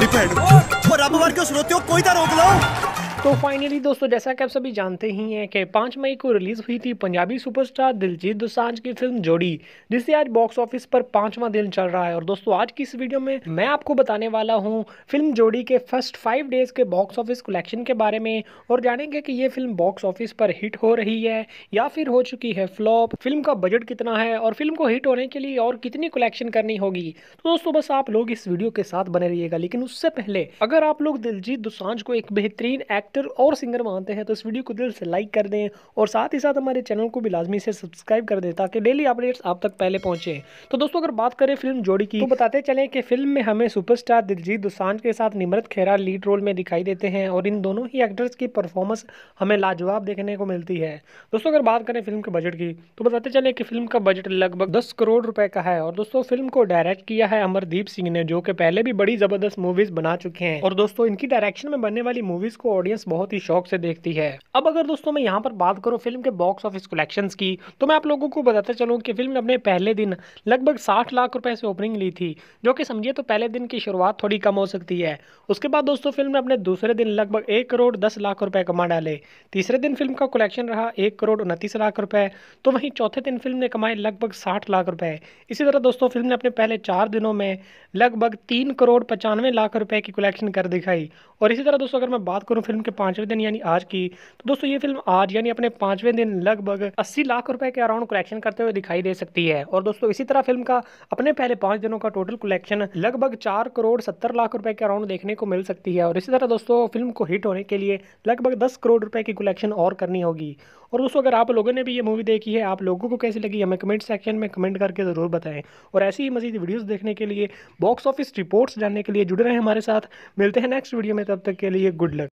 बड़ी भैन और अब बढ़ के उस हो? कोई तो रोक लो। तो फाइनली दोस्तों, जैसा कि आप सभी जानते ही हैं कि पाँच मई को रिलीज़ हुई थी पंजाबी सुपरस्टार दिलजीत दोसांझ की फ़िल्म जोड़ी, जिसे आज बॉक्स ऑफ़िस पर पांचवा दिन चल रहा है। और दोस्तों, आज की इस वीडियो में मैं आपको बताने वाला हूँ फ़िल्म जोड़ी के फ़र्स्ट फाइव डेज़ के बॉक्स ऑफ़िस कलेक्शन के बारे में। और जानेंगे कि ये फ़िल्म बॉक्स ऑफ़िस पर हिट हो रही है या फिर हो चुकी है फ्लॉप फ़िल्म का बजट कितना है और फ़िल्म को हिट होने के लिए और कितनी कलेक्शन करनी होगी। तो दोस्तों, बस आप लोग इस वीडियो के साथ बने रहिएगा। लेकिन उससे पहले, अगर आप लोग दिलजीत दोसांझ को एक बेहतरीन एक्टर और सिंगर मानते हैं तो इस वीडियो को दिल से लाइक कर दें और साथ ही साथ हमारे चैनल को भी लाजमी से सब्सक्राइब कर दें ताकि डेली अपडेट्स आप तक पहले पहुँचे। तो दोस्तों, अगर बात करें फ़िल्म जोड़ी की तो बताते चलें कि फ़िल्म में हमें सुपरस्टार दिलजीत दोसांझ के साथ निमरत खेरा लीड रोल में दिखाई देते हैं और इन दोनों ही एक्टर्स की परफॉर्मेंस हमें लाजवाब देखने को मिलती है। दोस्तों, अगर बात करें फ़िल्म के बजट की तो बताते चले कि फ़िल्म का बजट लगभग दस करोड़ रुपए का है और दोस्तों, फ़िल्म को डायरेक्ट किया है अमरदीप सिंह ने, जो कि पहले भी बड़ी ज़बरदस्त मूवीज़ बना चुके हैं। और दोस्तों, इनकी डायरेक्शन में बनने वाली मूवीज़ को ऑडियंस बहुत ही शौक से देखती है। अब अगर दोस्तों मैं यहाँ पर बात करूँ फ़िल्म के बॉक्स ऑफ़िस कलेक्शन की तो मैं आप लोगों को बताता चलूँ कि फ़िल्म अपने पहले दिन लगभग साठ लाख रुपए से ओपनिंग ली थी, जो कि समझिए तो पहले दिन की शुरुआत थोड़ी कम हो सकती है। उसके बाद दोस्तों फ़िल्म ने अपने दूसरे दिन लगभग एक करोड़ दस लाख रुपए कमा डाले। तीसरे दिन फ़िल्म का कलेक्शन रहा एक करोड़ उनतीस लाख रुपए तो वहीं चौथे दिन फ़िल्म ने कमाए लगभग साठ लाख रुपए। इसी तरह दोस्तों फ़िल्म ने अपने पहले चार दिनों में लगभग तीन करोड़ पचानवे लाख रुपए की कलेक्शन कर दिखाई। और इसी तरह दोस्तों अगर मैं बात करूँ फ़िल्म के पाँचवें दिन यानी आज की। तो दोस्तों, ये फ़िल्म आज यानी अपने पाँचवें दिन लगभग 80 लाख रुपए के अराउंड कलेक्शन करते हुए दिखाई दे सकती है। और दोस्तों, इसी तरह फ़िल्म का अपने पहले पाँच दिनों का टोटल कलेक्शन लगभग चार करोड़ सत्तर लाख रुपए के अराउंड देखने को मिल सकती है। और इसी तरह दोस्तों, फ़िल्म को हिट होने के लिए लगभग दस करोड़ रुपए की कलेक्शन और करनी होगी। और दोस्तों, अगर आप लोगों ने भी ये मूवी देखी है, आप लोगों को कैसी लगी, हमें कमेंट सेक्शन में कमेंट करके ज़रूर बताएँ। और ऐसी ही मजीद वीडियोस देखने के लिए बॉक्स ऑफ़िस रिपोर्ट्स जानने के लिए जुड़े रहें हमारे साथ। मिलते हैं नेक्स्ट वीडियो में, तब तक के लिए गुड लक